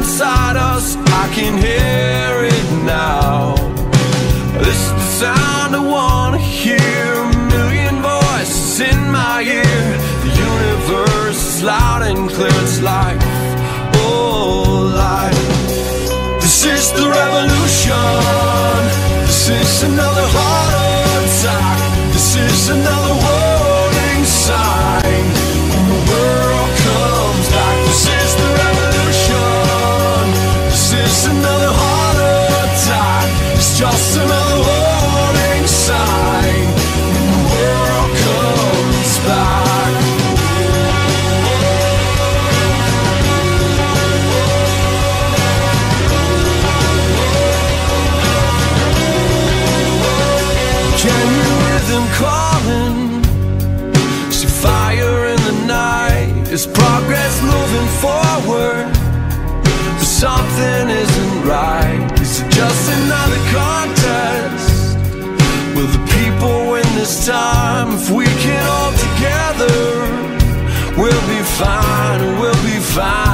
inside us, I can hear it now. This is the sound I wanna hear. A million voices in my ear. The universe is loud and clear. It's life, oh life. This is the revolution. This is another heart attack. This is another warning just another warning sign. The world comes back. Can? See fire in the night. Is progress moving forward? Something isn't right. Is it just another contest? Will the people win this time? If we can all together, we'll be fine. We'll be fine.